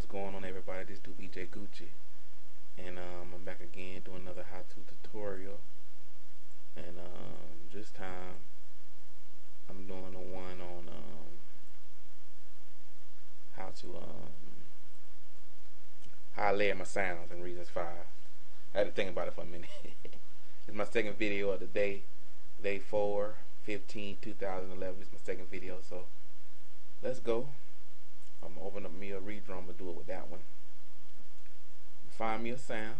what's going on everybody? This do BJ Gucci. And um, I'm back again doing another how-to tutorial. And um, this time I'm doing the one on um, how to um, how I layer my sounds in Reasons 5. I had to think about it for a minute. it's my second video of the day. Day 4, 15, 2011. It's my second video, so let's go. I'm gonna open up me a redrum and do it with that one. Find me a sound.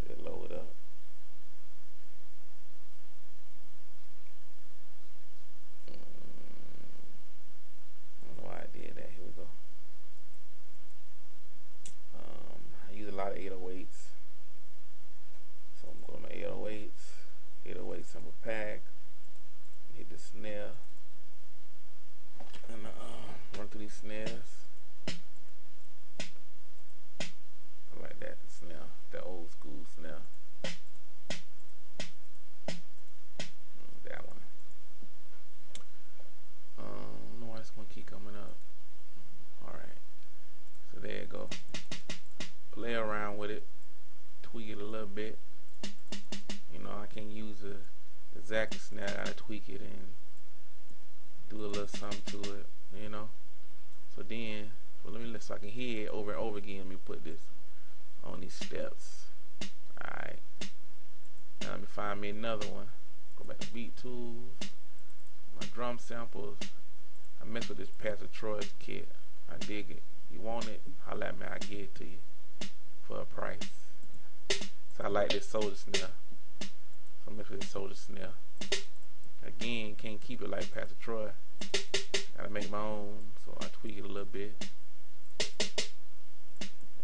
Let it load up. Mm, I don't know why I did that. Here we go. Um, I use a lot of 808s. So I'm going to my 808s. 808 sample pack. Hit the snare. And uh, run through these snares. I like that snare, that old school snare. Mm, that one. Um, I don't know why it's gonna keep coming up. Alright. So there you go. Play around with it. Tweak it a little bit. You know, I can't use the exact snare, I gotta tweak it and do a little something to it, you know. So then, well, let me let so I can hear it over and over again. Let me put this on these steps. Alright. Now let me find me another one. Go back to beat tools. My drum samples. I mess with this Pastor Troy's kit. I dig it. You want it? Holla at me. I give it to you for a price. So I like this soldier snare. So I mess with this soldier snare. Again, can't keep it like Pastor Troy. Gotta make my own, so I tweak it a little bit.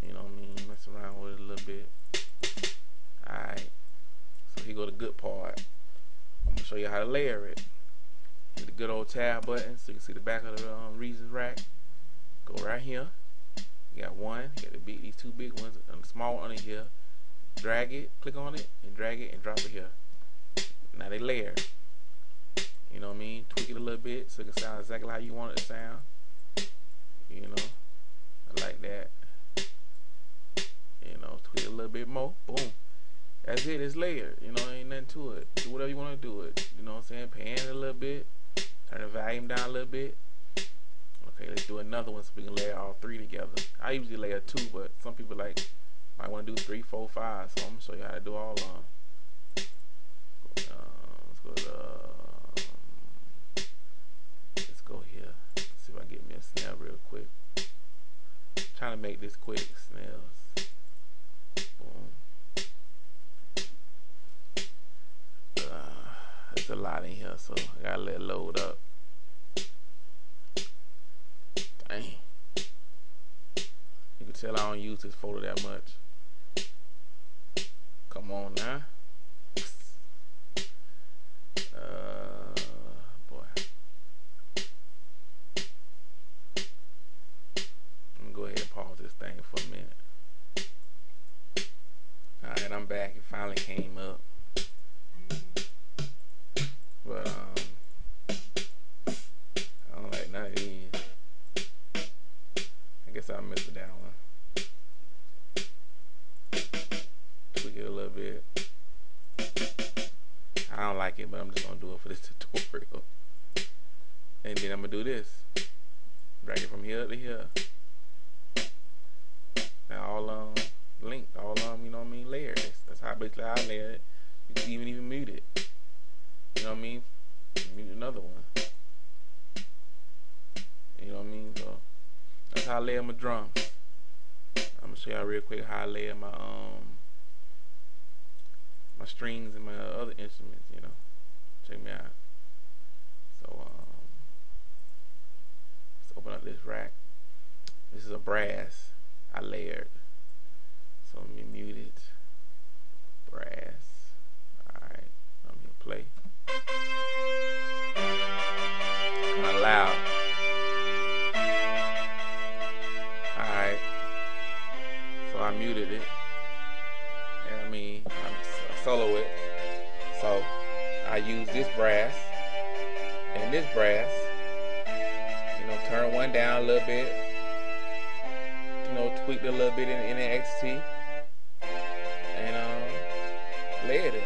You know what I mean? Mess around with it a little bit. Alright. So here go the good part. I'm gonna show you how to layer it. Hit the good old tab button so you can see the back of the um, Reasons rack. Go right here. You got one. You got the big, these two big ones and the small one under here. Drag it, click on it, and drag it and drop it here. Now they layer. You know what I mean? Tweak it a little bit so it can sound exactly how you want it to sound. You know, like that. You know, tweak it a little bit more. Boom. That's it. It's layered. You know, ain't nothing to it. Do whatever you want to do it. You know what I'm saying? Pan it a little bit. Turn the volume down a little bit. Okay, let's do another one so we can layer all three together. I usually layer two, but some people like might want to do three, four, five. So I'm gonna show you how to do all of them. Uh, let's go to. Um, let's go here. Let's see snare real quick. trying to make this quick snares. Boom. Uh, there's a lot in here, so I gotta let it load up. Dang. You can tell I don't use this photo that much. Come on now. Came up. But, um, I don't like none of these. I guess I missed that one. Tweak it a little bit. I don't like it, but I'm just gonna do it for this tutorial. And then I'm gonna do this. Drag it from here to here. Now all um linked, all um, you know what I mean, layered. That's, that's how basically I layer it. You can even even mute it. You know what I mean? Mute another one. You know what I mean? So that's how I layer my drums. I'm gonna show y'all real quick how I layer my um my strings and my other instruments, you know. Check me out. So um let's open up this rack. This is a brass I layered. So let me mute it. Brass. Alright. I'm gonna play. Kinda loud. Alright. So I muted it. And I mean, I solo it. So I use this brass and this brass. You know, turn one down a little bit. You know, tweaked a little bit in, in the XT. Um, layered it.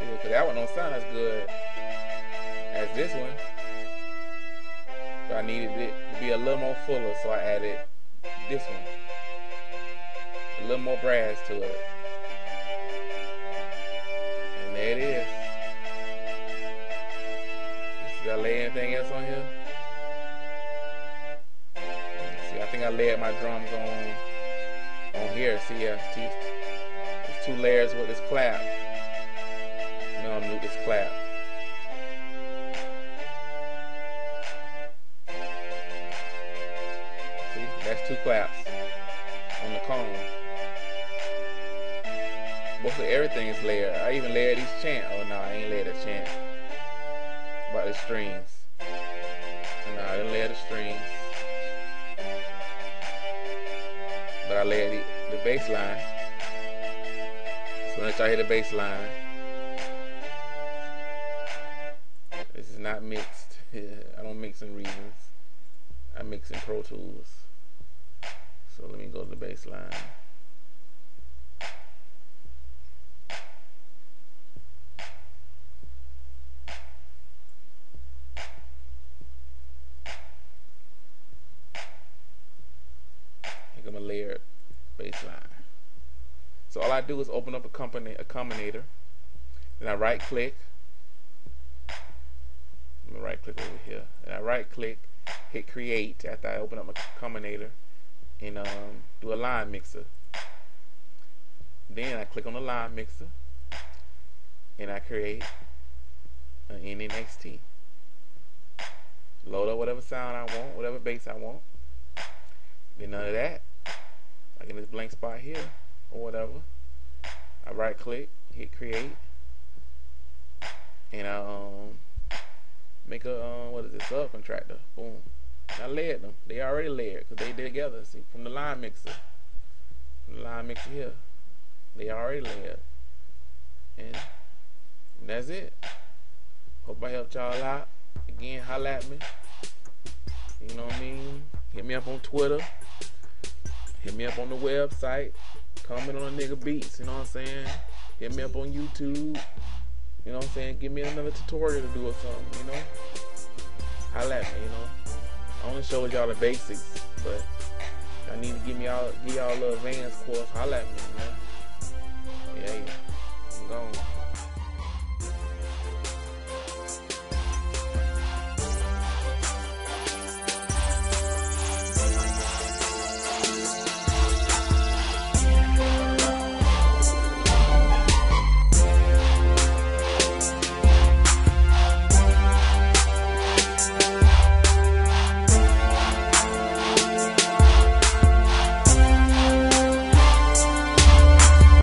Because that one don't sound as good as this one. But I needed it to be a little more fuller, so I added this one. A little more brass to it. And there it is. Did I lay anything else on here? See, I think I layered my drums on on here. See, yeah, two layers with this clap. Now I'm this clap. See, that's two claps on the cone. Mostly everything is layered. I even layered each chant. Oh no, I ain't layered a chant. About the strings. No, I didn't layer the strings. But I layered the, the bass line. Once I hit the bass line, this is not mixed. I don't mix in Reasons. I mix in Pro Tools. So let me go to the bass line. I'm a layered bass line. So all I do is open up a, company, a combinator. Then I right click. Let me right click over here. And I right click, hit create after I open up my combinator and um, do a line mixer. Then I click on the line mixer and I create an NNXT. Load up whatever sound I want, whatever bass I want. Then none of that. I get this blank spot here or whatever. I right click, hit create, and I um make a um, what is it subcontractor. Boom. I layered them. They already layered because they did together. See, from the line mixer. From the line mixer here. They already layered. And that's it. Hope I helped y'all out. Again, holla at me. You know what I mean? Hit me up on Twitter. Hit me up on the website. Comment on the nigga beats. You know what I'm saying? Hit me up on YouTube. You know what I'm saying? Give me another tutorial to do or something, you know? Holla at me, you know? I only showed y'all the basics, but I need to give me all give y'all a little advanced course. Holla at me, man. Yeah, yeah.